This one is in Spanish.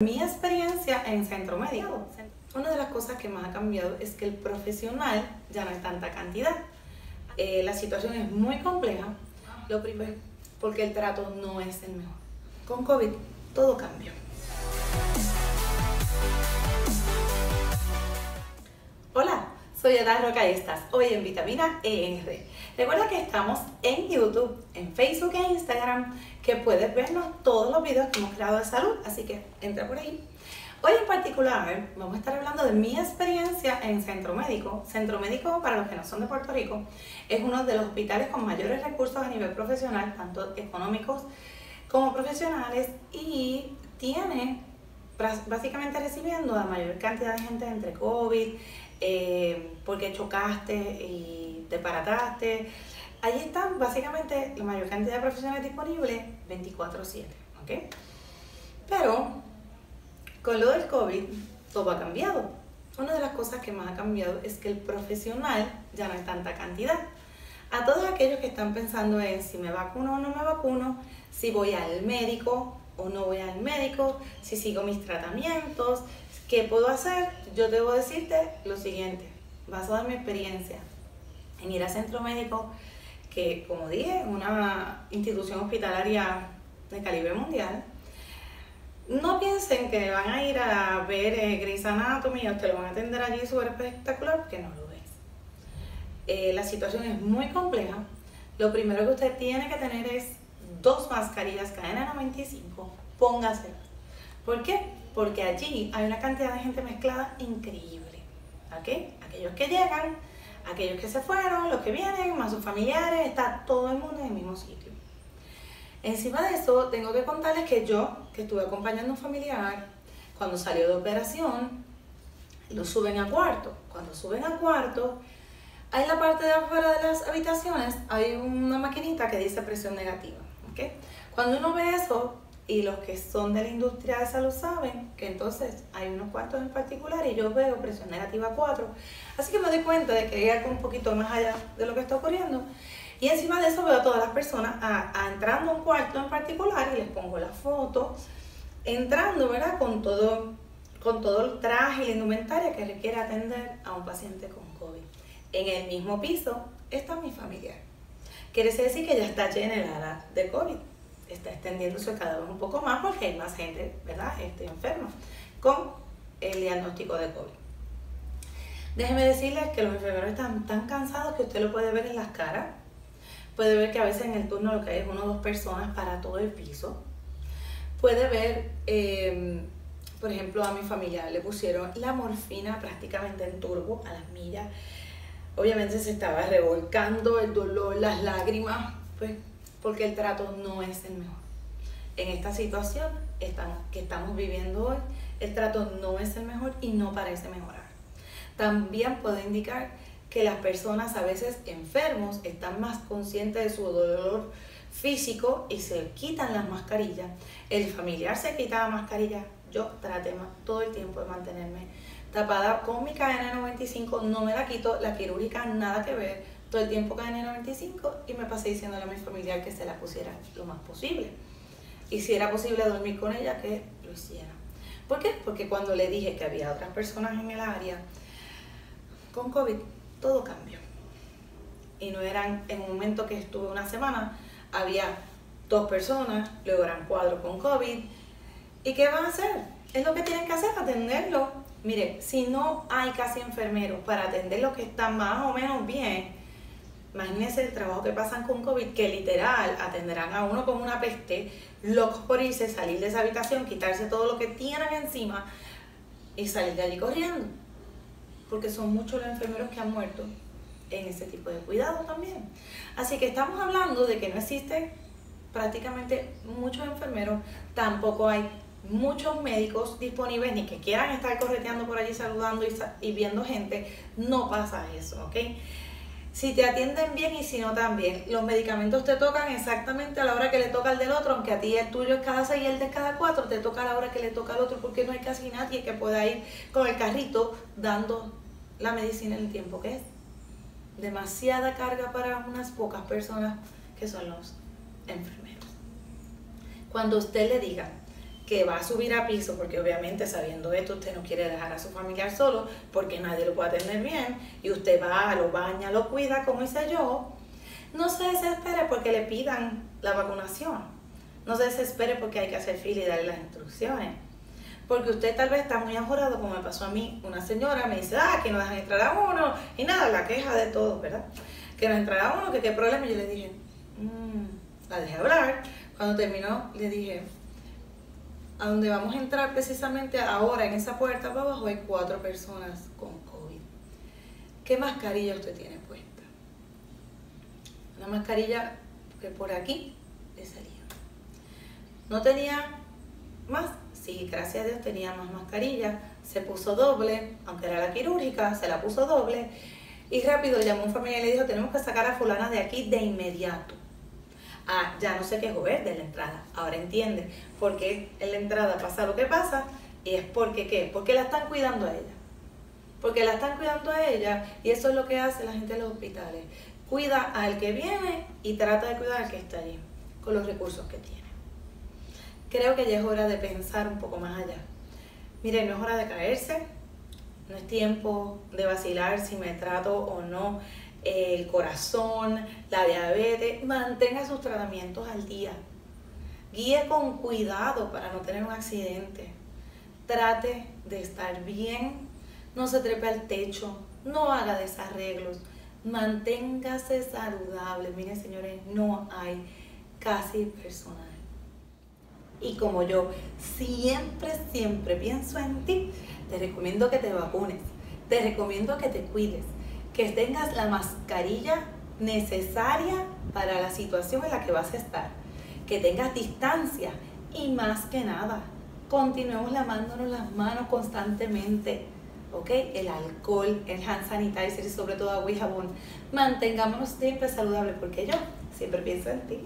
Mi experiencia en centro médico, una de las cosas que más ha cambiado es que el profesional ya no hay tanta cantidad. Eh, la situación es muy compleja, lo primero porque el trato no es el mejor. Con COVID todo cambió. Hola, soy Edad Roca y estás hoy en Vitamina ER. Recuerda que estamos en YouTube, en Facebook e Instagram, que puedes vernos todos los videos que hemos creado de salud, así que entra por ahí. Hoy en particular vamos a estar hablando de mi experiencia en Centro Médico. Centro Médico, para los que no son de Puerto Rico, es uno de los hospitales con mayores recursos a nivel profesional, tanto económicos como profesionales, y tiene básicamente recibiendo la mayor cantidad de gente entre COVID, eh, porque chocaste y te parataste. Ahí están básicamente la mayor cantidad de profesionales disponibles 24/7, ¿ok? Pero con lo del COVID todo ha cambiado. Una de las cosas que más ha cambiado es que el profesional ya no hay tanta cantidad. A todos aquellos que están pensando en si me vacuno o no me vacuno, si voy al médico o no voy al médico, si sigo mis tratamientos, ¿qué puedo hacer? Yo debo decirte lo siguiente, basado en mi experiencia en ir al centro médico, que como dije, una institución hospitalaria de calibre mundial, no piensen que van a ir a ver eh, Grey's Anatomy o te lo van a atender allí súper espectacular, porque no lo es. Eh, la situación es muy compleja. Lo primero que usted tiene que tener es dos mascarillas KN95, póngaselas. ¿Por qué? Porque allí hay una cantidad de gente mezclada increíble. ¿Ok? Aquellos que llegan, aquellos que se fueron, los que vienen, más sus familiares, está todo el mundo en el mismo sitio. Encima de eso, tengo que contarles que yo, que estuve acompañando a un familiar, cuando salió de operación, lo suben a cuarto. Cuando suben a cuarto, en la parte de afuera de las habitaciones, hay una maquinita que dice presión negativa. ¿okay? Cuando uno ve eso, y los que son de la industria de salud saben que entonces hay unos cuartos en particular y yo veo presión negativa 4. Así que me doy cuenta de que hay algo un poquito más allá de lo que está ocurriendo. Y encima de eso veo a todas las personas a, entrando a un cuarto en particular y les pongo la foto, entrando, ¿verdad? Con todo, con todo el traje y la indumentaria que requiere atender a un paciente con COVID. En el mismo piso está mi familiar. Quiere decir que ya está generada de COVID está extendiéndose cada vez un poco más porque hay más gente, ¿verdad?, este, enferma con el diagnóstico de COVID. Déjeme decirles que los enfermeros están tan cansados que usted lo puede ver en las caras. Puede ver que a veces en el turno lo que hay es una o dos personas para todo el piso. Puede ver, em, por ejemplo, a mi familia le pusieron la morfina prácticamente en turbo a las millas. Obviamente se estaba revolcando el dolor, las lágrimas, pues porque el trato no es el mejor. En esta situación que estamos viviendo hoy, el trato no es el mejor y no parece mejorar. También puede indicar que las personas a veces enfermos están más conscientes de su dolor físico y se quitan las mascarillas. El familiar se quita la mascarilla. Yo traté todo el tiempo de mantenerme tapada con mi cadena 95, no me la quito, la quirúrgica nada que ver todo el tiempo KN95 y me pasé diciéndole a mi familiar que se la pusiera lo más posible. Y si era posible dormir con ella, que lo hiciera. ¿Por qué? Porque cuando le dije que había otras personas en el área con COVID, todo cambió. Y no eran, en un momento que estuve una semana, había dos personas, luego eran cuatro con COVID. ¿Y qué van a hacer? Es lo que tienen que hacer, atenderlo. Mire, si no hay casi enfermeros para atender los que están más o menos bien, Imagínense el trabajo que pasan con COVID, que literal atenderán a uno como una peste, locos por irse, salir de esa habitación, quitarse todo lo que tienen encima y salir de allí corriendo. Porque son muchos los enfermeros que han muerto en ese tipo de cuidado también. Así que estamos hablando de que no existen prácticamente muchos enfermeros, tampoco hay muchos médicos disponibles ni que quieran estar correteando por allí saludando y, y viendo gente, no pasa eso, ¿ok? Si te atienden bien y si no también. Los medicamentos te tocan exactamente a la hora que le toca al del otro, aunque a ti el tuyo es cada seis y el de cada cuatro, te toca a la hora que le toca al otro, porque no hay casi nadie que pueda ir con el carrito dando la medicina en el tiempo que es. Demasiada carga para unas pocas personas que son los enfermeros. Cuando usted le diga que va a subir a piso, porque obviamente sabiendo esto usted no quiere dejar a su familiar solo, porque nadie lo puede atender bien, y usted va, lo baña, lo cuida, como hice yo, no se desespere porque le pidan la vacunación. No se desespere porque hay que hacer fila y darle las instrucciones. Porque usted tal vez está muy ajorado, como me pasó a mí. Una señora me dice, ah, que no dejan entrar a uno. Y nada, la queja de todo, ¿verdad? Que no entrará uno, que qué problema. Y yo le dije, mmm, la dejé hablar. Cuando terminó, le dije, a donde vamos a entrar precisamente ahora, en esa puerta para abajo, hay cuatro personas con COVID. ¿Qué mascarilla usted tiene puesta? Una mascarilla que por aquí le salía. No tenía más, sí, gracias a Dios tenía más mascarilla. Se puso doble, aunque era la quirúrgica, se la puso doble. Y rápido llamó un familiar y le dijo, tenemos que sacar a fulana de aquí de inmediato. Ah, ya no se quejó ver de la entrada. Ahora entiende por qué en la entrada pasa lo que pasa. Y es porque, ¿qué? Porque la están cuidando a ella. Porque la están cuidando a ella y eso es lo que hace la gente en los hospitales cuida al que viene y trata de cuidar al que está allí, con los recursos que tiene. Creo que ya es hora de pensar un poco más allá. Mire, no es hora de caerse, no es tiempo de vacilar si me trato o no el corazón, la diabetes. Mantenga sus tratamientos al día. Guíe con cuidado para no tener un accidente. Trate de estar bien. No se trepe al techo. No haga desarreglos manténgase saludable. Miren, señores, no hay casi personal. Y como yo siempre, siempre pienso en ti, te recomiendo que te vacunes, te recomiendo que te cuides, que tengas la mascarilla necesaria para la situación en la que vas a estar. Que tengas distancia y más que nada, continuemos lavándonos las manos constantemente. ¿ok? El alcohol, el hand sanitizer y sobre todo agua y jabón. Mantengámonos siempre saludables porque yo siempre pienso en ti.